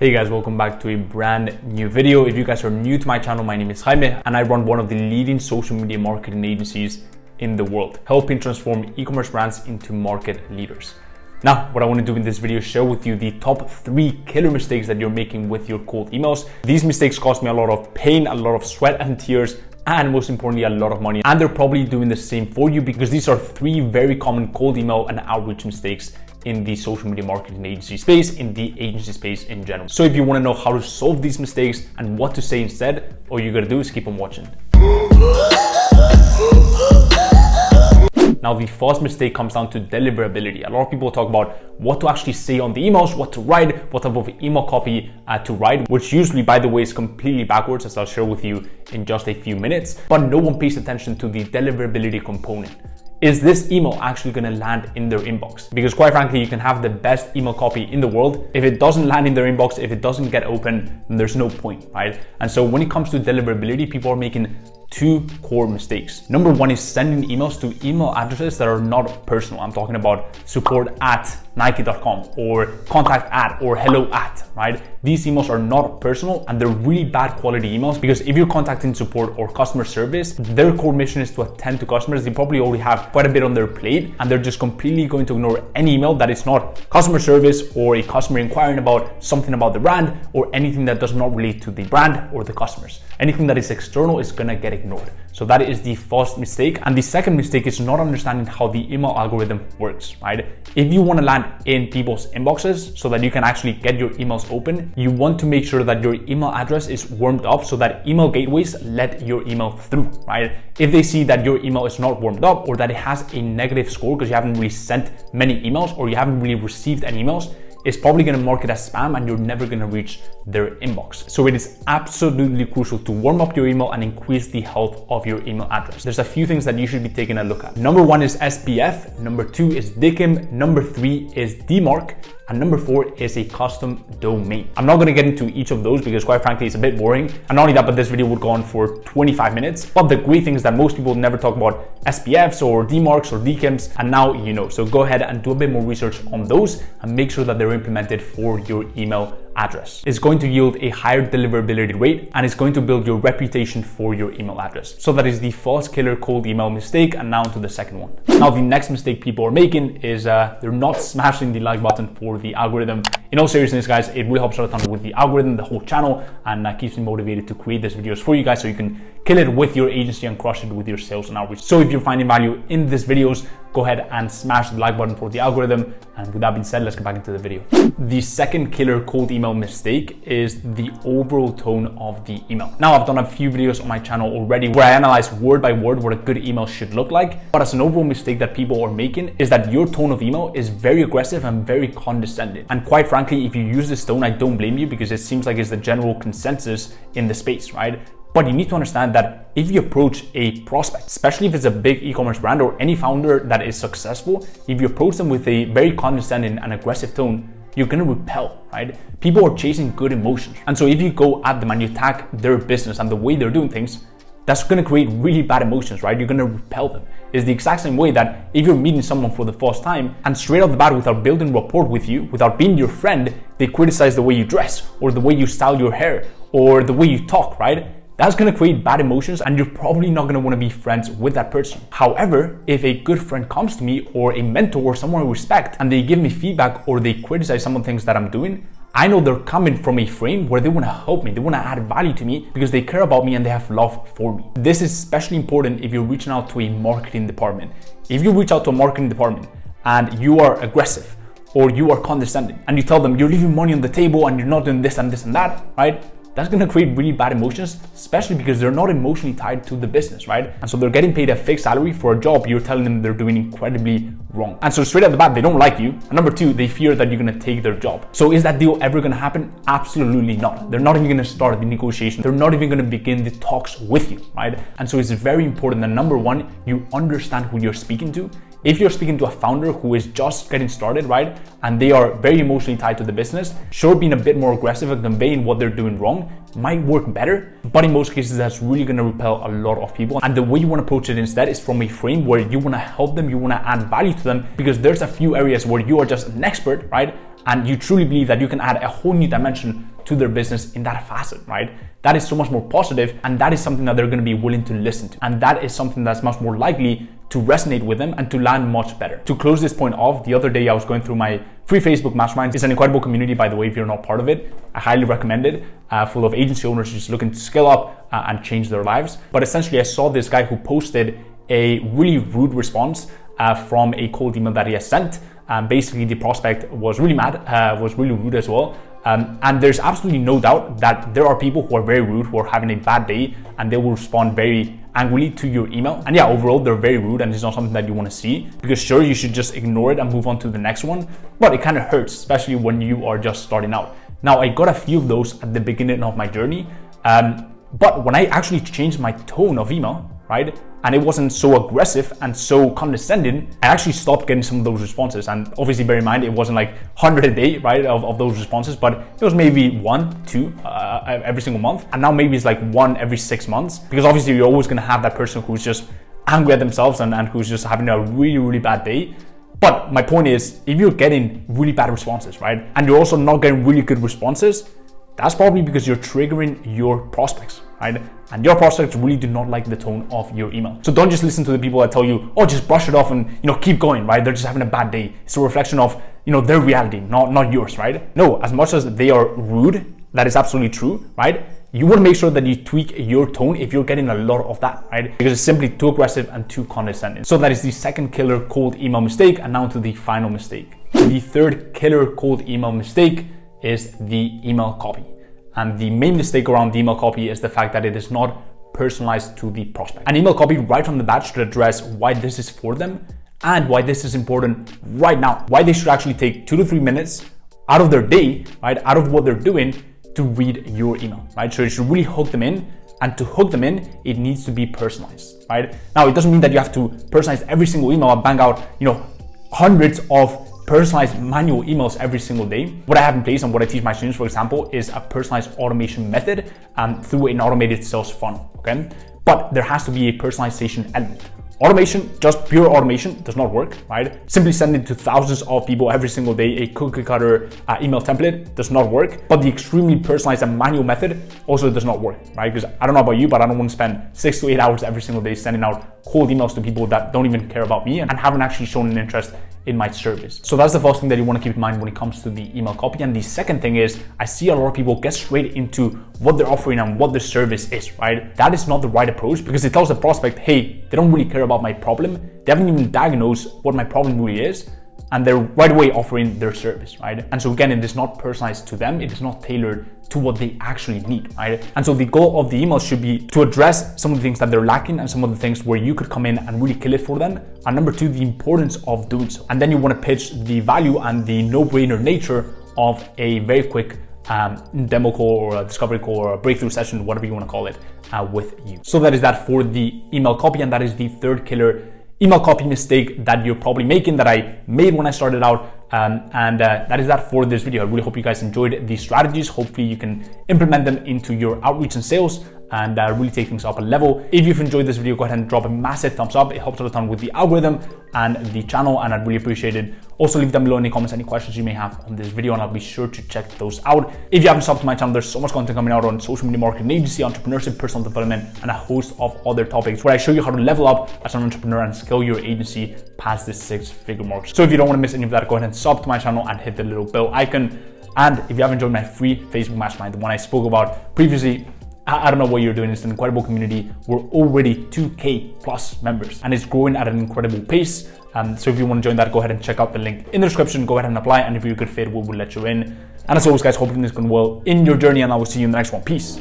Hey guys, welcome back to a brand new video. If you guys are new to my channel, my name is Jaime and I run one of the leading social media marketing agencies in the world, helping transform e-commerce brands into market leaders. Now, what I want to do in this video is share with you the top three killer mistakes that you're making with your cold emails. These mistakes cost me a lot of pain, a lot of sweat and tears, and most importantly, a lot of money. And they're probably doing the same for you because these are three very common cold email and outreach mistakes in the social media marketing agency space, in the agency space in general. So if you wanna know how to solve these mistakes and what to say instead, all you gotta do is keep on watching. Now, the first mistake comes down to deliverability. A lot of people talk about what to actually say on the emails, what to write, what type of email copy uh, to write, which usually, by the way, is completely backwards, as I'll share with you in just a few minutes. But no one pays attention to the deliverability component is this email actually going to land in their inbox? Because quite frankly, you can have the best email copy in the world. If it doesn't land in their inbox, if it doesn't get open, there's no point, right? And so when it comes to deliverability, people are making two core mistakes. Number one is sending emails to email addresses that are not personal. I'm talking about support at nike.com or contact at or hello at, right? These emails are not personal and they're really bad quality emails because if you're contacting support or customer service, their core mission is to attend to customers. They probably already have quite a bit on their plate and they're just completely going to ignore any email that is not customer service or a customer inquiring about something about the brand or anything that does not relate to the brand or the customers. Anything that is external is gonna get ignored. So that is the first mistake. And the second mistake is not understanding how the email algorithm works, right? If you wanna land in people's inboxes so that you can actually get your emails open, you want to make sure that your email address is warmed up so that email gateways let your email through, right? If they see that your email is not warmed up or that it has a negative score because you haven't really sent many emails or you haven't really received any emails, it's probably gonna mark it as spam and you're never gonna reach their inbox. So it is absolutely crucial to warm up your email and increase the health of your email address. There's a few things that you should be taking a look at. Number one is SPF, number two is DKIM, number three is DMARC, and number four is a custom domain. I'm not gonna get into each of those because quite frankly, it's a bit boring. And not only that, but this video would go on for 25 minutes. But the great thing is that most people never talk about SPFs or DMARCs or DKIMs, and now you know. So go ahead and do a bit more research on those and make sure that they're implemented for your email address. It's going to yield a higher deliverability rate and it's going to build your reputation for your email address. So that is the first killer cold email mistake and now to the second one. Now the next mistake people are making is uh, they're not smashing the like button for the algorithm. In all seriousness guys, it really helps out a ton with the algorithm, the whole channel and uh, keeps me motivated to create these videos for you guys so you can kill it with your agency and crush it with your sales and outreach. So if you're finding value in these videos, go ahead and smash the like button for the algorithm. And with that being said, let's get back into the video. The second killer cold email mistake is the overall tone of the email. Now, I've done a few videos on my channel already where I analyze word by word what a good email should look like. But as an overall mistake that people are making is that your tone of email is very aggressive and very condescending. And quite frankly, if you use this tone, I don't blame you because it seems like it's the general consensus in the space, right? But you need to understand that if you approach a prospect, especially if it's a big e-commerce brand or any founder that is successful, if you approach them with a very condescending and aggressive tone, you're gonna repel, right? People are chasing good emotions. And so if you go at them and you attack their business and the way they're doing things, that's gonna create really bad emotions, right? You're gonna repel them. It's the exact same way that if you're meeting someone for the first time and straight off the bat, without building rapport with you, without being your friend, they criticize the way you dress or the way you style your hair or the way you talk, right? that's gonna create bad emotions and you're probably not gonna wanna be friends with that person. However, if a good friend comes to me or a mentor or someone I respect and they give me feedback or they criticize some of the things that I'm doing, I know they're coming from a frame where they want to help me, they want to add value to me because they care about me and they have love for me. This is especially important if you're reaching out to a marketing department. If you reach out to a marketing department and you are aggressive or you are condescending and you tell them you're leaving money on the table and you're not doing this and this and that, right? That's gonna create really bad emotions, especially because they're not emotionally tied to the business, right? And so they're getting paid a fixed salary for a job you're telling them they're doing incredibly wrong. And so straight at the bat, they don't like you. And number two, they fear that you're gonna take their job. So is that deal ever gonna happen? Absolutely not. They're not even gonna start the negotiation. They're not even gonna begin the talks with you, right? And so it's very important that number one, you understand who you're speaking to if you're speaking to a founder who is just getting started, right, and they are very emotionally tied to the business, sure, being a bit more aggressive and conveying what they're doing wrong might work better, but in most cases, that's really gonna repel a lot of people. And the way you wanna approach it instead is from a frame where you wanna help them, you wanna add value to them, because there's a few areas where you are just an expert, right? and you truly believe that you can add a whole new dimension to their business in that facet, right? That is so much more positive, and that is something that they're going to be willing to listen to. And that is something that's much more likely to resonate with them and to land much better. To close this point off, the other day I was going through my free Facebook mastermind. It's an incredible community, by the way, if you're not part of it. I highly recommend it, uh, full of agency owners just looking to scale up uh, and change their lives. But essentially, I saw this guy who posted a really rude response uh, from a cold email that he has sent. Um, basically, the prospect was really mad, uh, was really rude as well. Um, and there's absolutely no doubt that there are people who are very rude, who are having a bad day, and they will respond very angrily to your email. And yeah, overall, they're very rude, and it's not something that you want to see. Because sure, you should just ignore it and move on to the next one, but it kind of hurts, especially when you are just starting out. Now, I got a few of those at the beginning of my journey, um, but when I actually changed my tone of email, right? And it wasn't so aggressive and so condescending. I actually stopped getting some of those responses. And obviously, bear in mind, it wasn't like 100 a day, right, of, of those responses, but it was maybe one, two uh, every single month. And now maybe it's like one every six months because obviously you're always gonna have that person who's just angry at themselves and, and who's just having a really, really bad day. But my point is, if you're getting really bad responses, right, and you're also not getting really good responses, that's probably because you're triggering your prospects, right? And your prospects really do not like the tone of your email. So don't just listen to the people that tell you, oh, just brush it off and you know keep going, right? They're just having a bad day. It's a reflection of you know their reality, not not yours, right? No, as much as they are rude, that is absolutely true, right? You want to make sure that you tweak your tone if you're getting a lot of that, right? Because it's simply too aggressive and too condescending. So that is the second killer cold email mistake, and now to the final mistake. The third killer cold email mistake is the email copy. And the main mistake around the email copy is the fact that it is not personalized to the prospect. An email copy right from the bat should address why this is for them and why this is important right now. Why they should actually take two to three minutes out of their day, right, out of what they're doing to read your email, right? So you should really hook them in. And to hook them in, it needs to be personalized, right? Now, it doesn't mean that you have to personalize every single email and bang out, you know, hundreds of personalized manual emails every single day. What I have in place and what I teach my students, for example, is a personalized automation method um, through an automated sales funnel. Okay, but there has to be a personalization element. Automation, just pure automation, does not work, right? Simply sending to thousands of people every single day a cookie cutter uh, email template does not work. But the extremely personalized and manual method also does not work, right? Because I don't know about you, but I don't want to spend six to eight hours every single day sending out cold emails to people that don't even care about me and haven't actually shown an interest in my service. So that's the first thing that you want to keep in mind when it comes to the email copy. And the second thing is I see a lot of people get straight into what they're offering and what the service is, right? That is not the right approach because it tells the prospect, hey, they don't really care about my problem. They haven't even diagnosed what my problem really is and they're right away offering their service, right? And so again, it is not personalized to them. It is not tailored to what they actually need, right? And so the goal of the email should be to address some of the things that they're lacking and some of the things where you could come in and really kill it for them. And number two, the importance of doing so. And then you want to pitch the value and the no-brainer nature of a very quick um, demo call or a discovery call or a breakthrough session, whatever you want to call it, uh, with you. So that is that for the email copy, and that is the third killer email copy mistake that you're probably making that I made when I started out. Um, and uh, that is that for this video. I really hope you guys enjoyed these strategies. Hopefully you can implement them into your outreach and sales and uh, really take things up a level. If you've enjoyed this video, go ahead and drop a massive thumbs up. It helps out a ton with the algorithm and the channel, and I'd really appreciate it. Also, leave down below any comments, any questions you may have on this video, and I'll be sure to check those out. If you haven't subbed to my channel, there's so much content coming out on social media marketing, agency, entrepreneurship, personal development, and a host of other topics where I show you how to level up as an entrepreneur and scale your agency past the six-figure mark. So if you don't want to miss any of that, go ahead and sub to my channel and hit the little bell icon. And if you haven't joined my free Facebook mastermind, the one I spoke about previously, I don't know what you're doing. It's an incredible community. We're already 2K plus members and it's growing at an incredible pace. Um, so if you want to join that, go ahead and check out the link in the description. Go ahead and apply. And if you're a good fit, we will let you in. And as always, guys, hoping this is going well in your journey. And I will see you in the next one. Peace.